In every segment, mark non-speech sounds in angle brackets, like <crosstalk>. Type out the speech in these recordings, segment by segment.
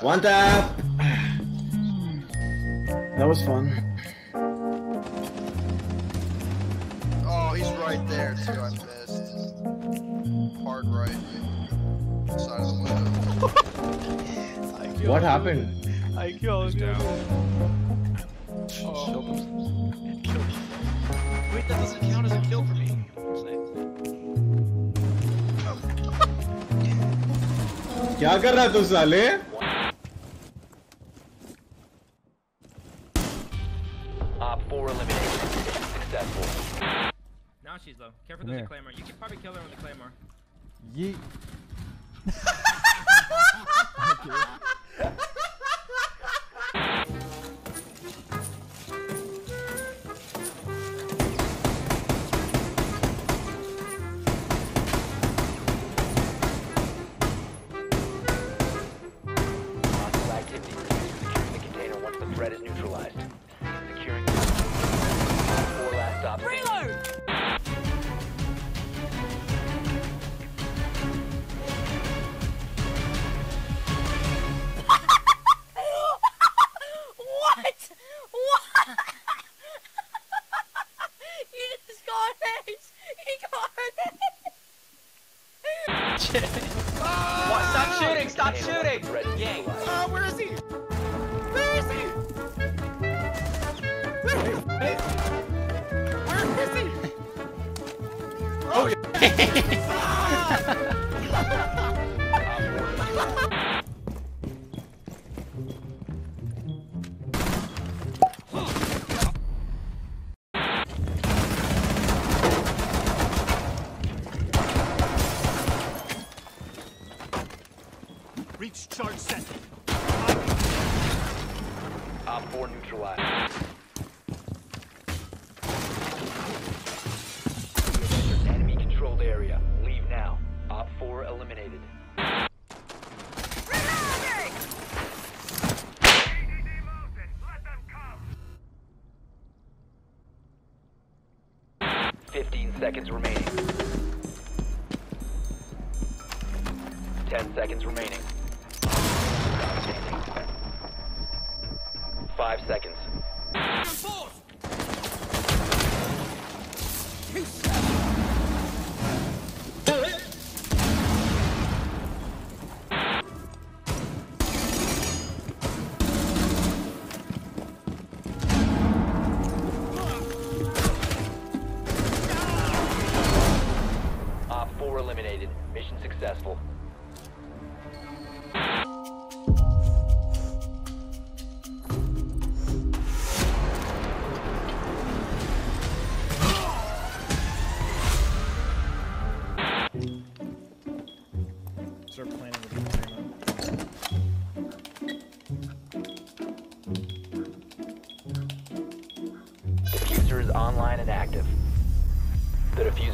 One tap. That was fun. Oh, he's right there too. I missed. Hard right. Side of the window. What happened? I killed him. Killed him. Wait, that doesn't count as a kill for me. क्या कर रहा तू साले? Op 4 eliminated. Successful. Now she's low. Careful, Come there's here. a claymore. You can probably kill her with a claymore. Yeet. <laughs> <laughs> <laughs> Reach charge set. Op 4 neutralized. Seconds remaining.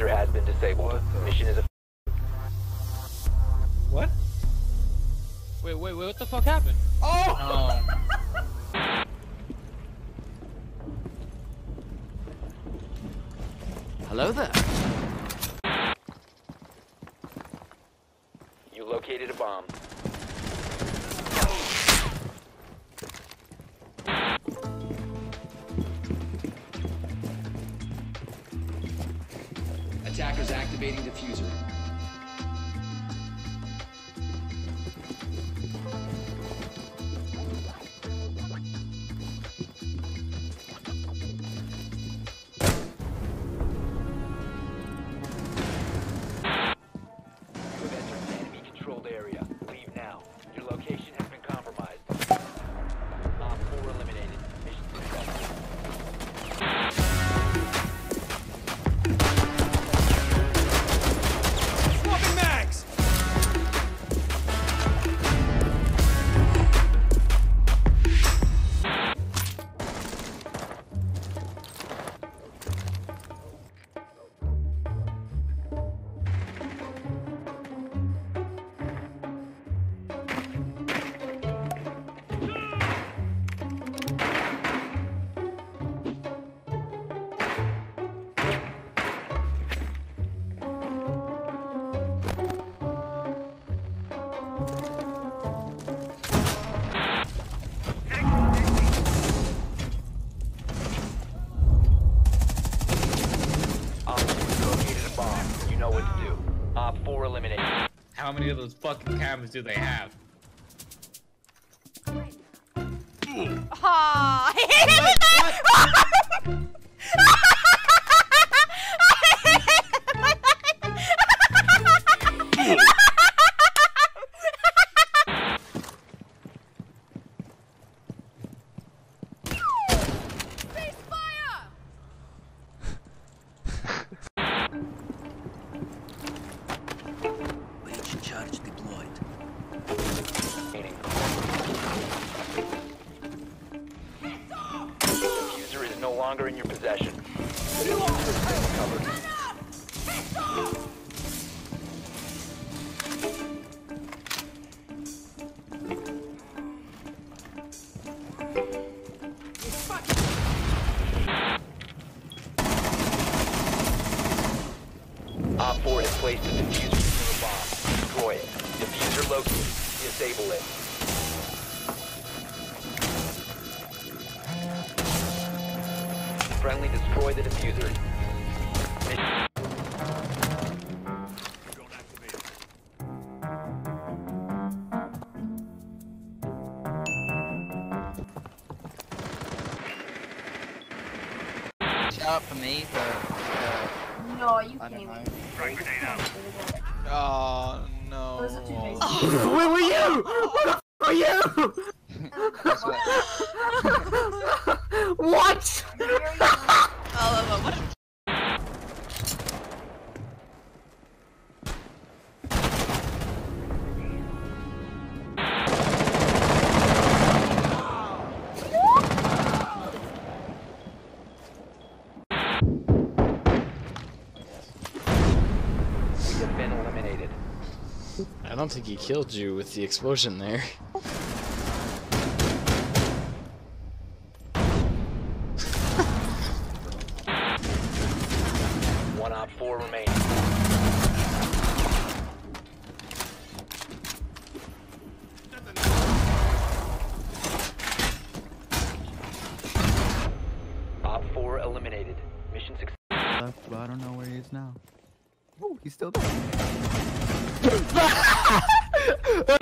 The has been disabled. Mission is a What? Wait, wait, wait, what the fuck happened? Oh! Hello there. You located a bomb. Many of those fucking cameras do they have? 4 has placed a defuser between a bomb. Destroy it. Defuser located. Disable it. Friendly destroy the defuser. Don't think he killed you with the explosion there. One op 4 remaining. Op 4 eliminated. Mission success. left, but I don't know where he is now. He's still there. <laughs>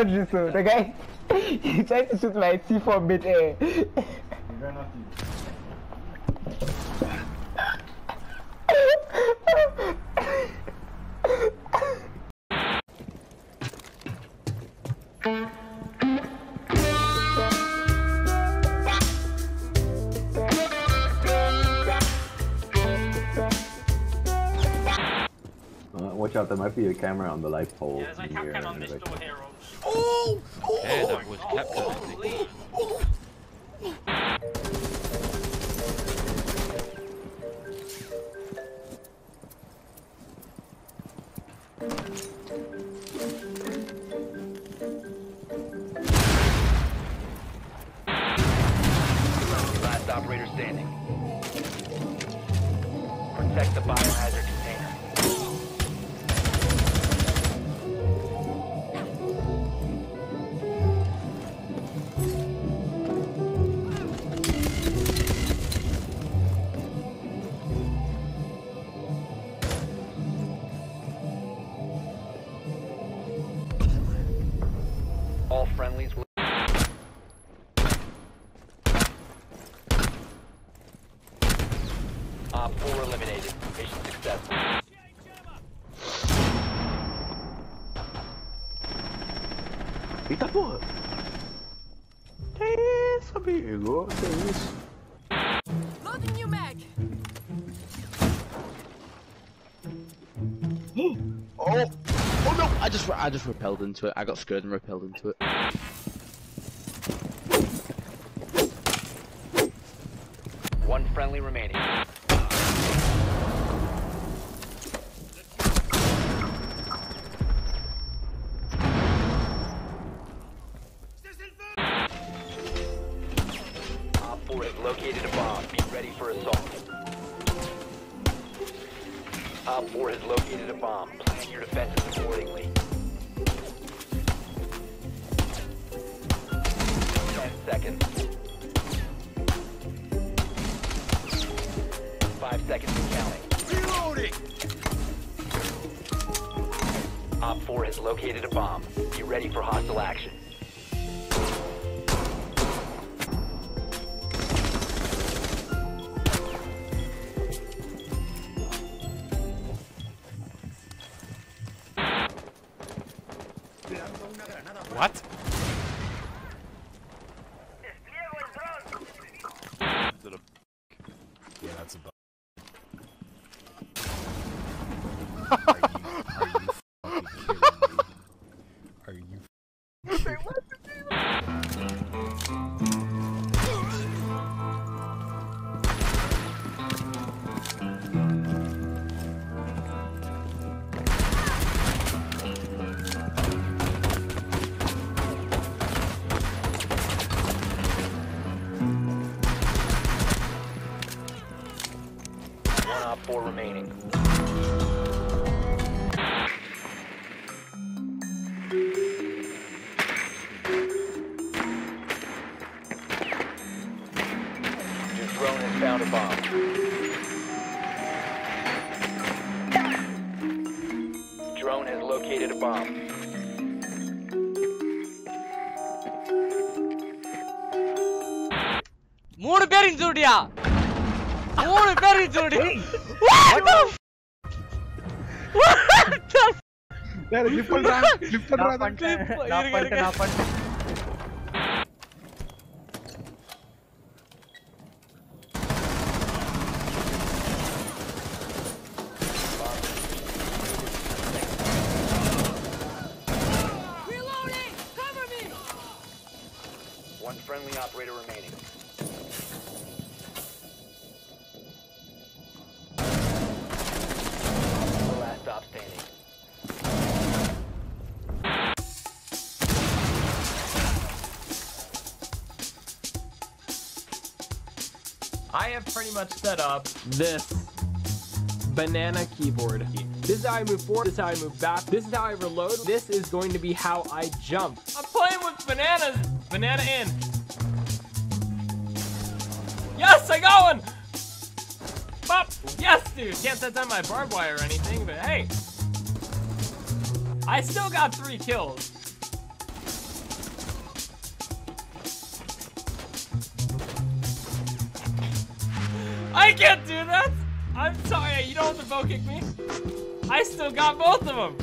The guy, he tried to shoot my C4 mid-air. Uh, watch out, there might be a camera on the light pole in here. and like- oh, oh, Yeah, that was captain. Last oh, All friendlies will. Op 4 eliminated. Mission successful. Eita porra! Que isso, amigo? Que isso? Loading new mag. <gasps> Oh! Oh no! I just I just rappelled into it. I got scared and rappelled into it. Bomb. One Op 4 remaining. Your drone has found a bomb. Drone has located a bomb. மூணு பேர் இன்ஜூரியா மூணு பேர் injury <laughs> What the f- What the f- lip பண்றான் lip பண்றான் இருங்க, இருங்க. Reloading! pretty much set up this banana keyboard. This is how I move forward, this is how I move back, this is how I reload, this is going to be how I jump. I'm playing with bananas! Banana in. Yes, I got one! Pop! Yes, dude! Can't set down my barbed wire or anything, but hey! I still got three kills. I can't do that! I'm sorry, you don't have to bow kick me. I still got both of them.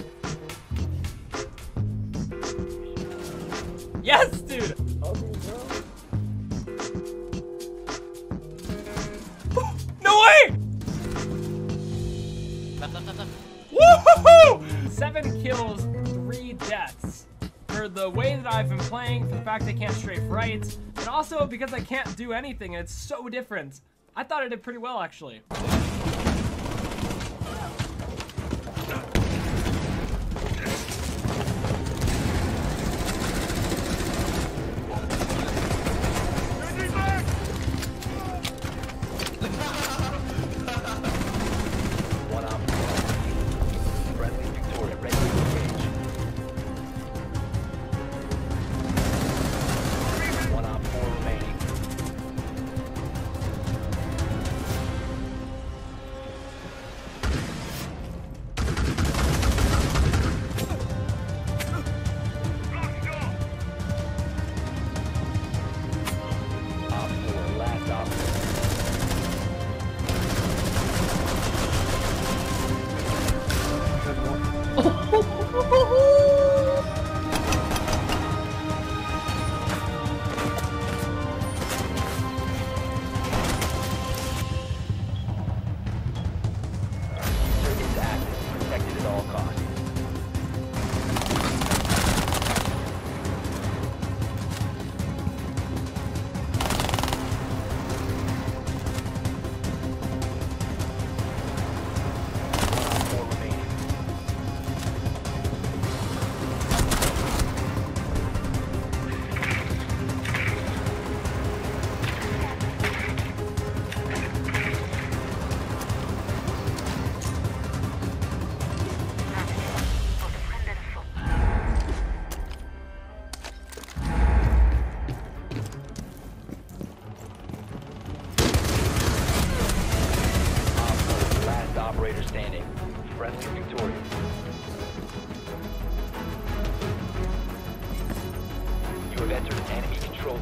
Yes, dude! <gasps> no way! Woohoo! Seven kills, three deaths. For the way that I've been playing, for the fact I can't strafe right, and also because I can't do anything, it's so different. I thought I did pretty well, actually.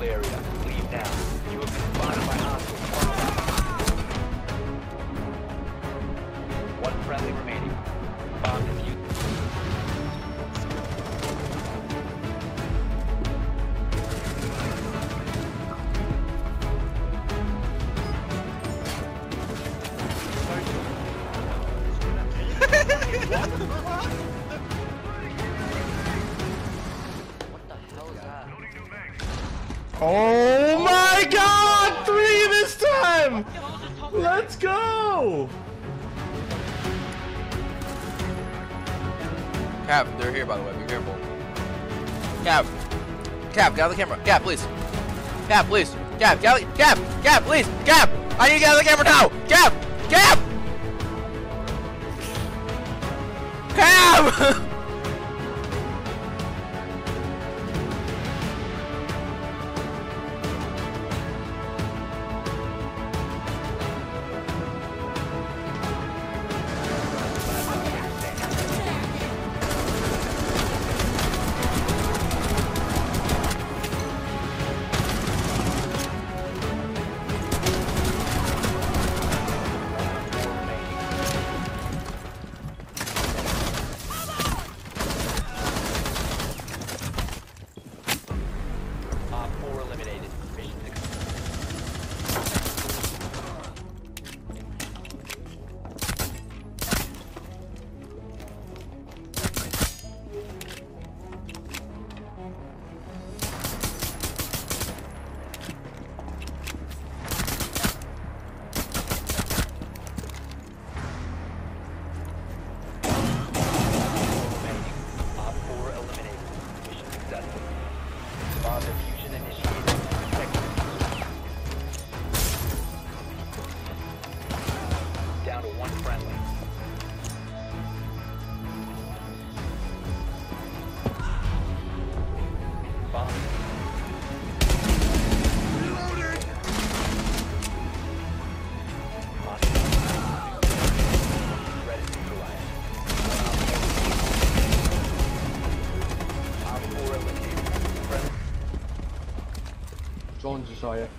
Area. Leave now. You have been spotted by hostiles. Cap, they're here by the way. Be careful. Cap, Cap, get out of the camera. Cap, please. Cap, please. Cap, get out of the Cap, Cap, please. Cap, I need to get out of the camera now. Cap, Cap. Cap. <laughs> Jones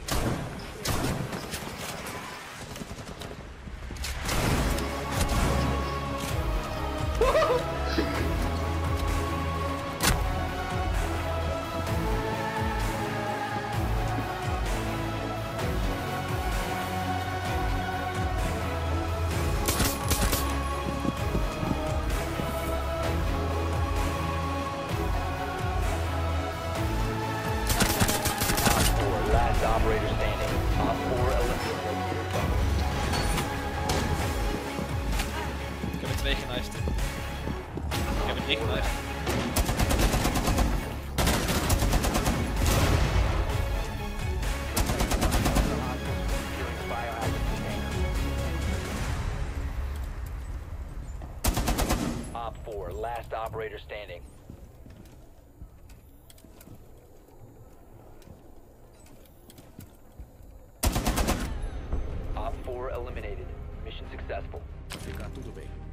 operator standing. Op 4 eliminated. Mission successful. Fica tudo bem.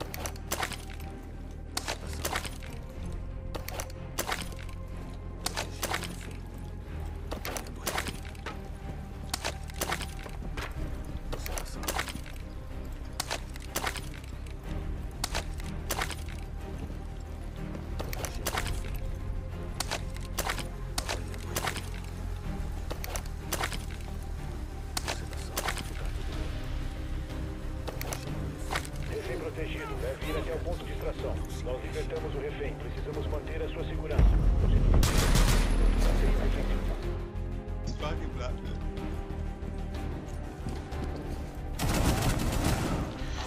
Refém protegido. Deve ir até o ponto de extração. Nós libertamos o refém. Precisamos manter a sua segurança.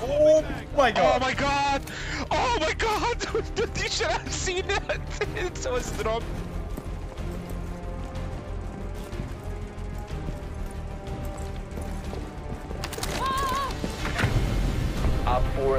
Oh my god! Oh my god! Oh my god! you should have seen it! <laughs> It's so strong.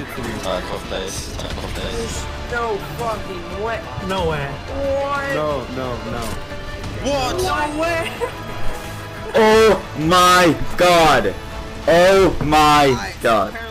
Uh, 12 days. Uh, 12 days. No fucking way. No way. What? No, no, no. What? No way. Oh my god! Oh my god!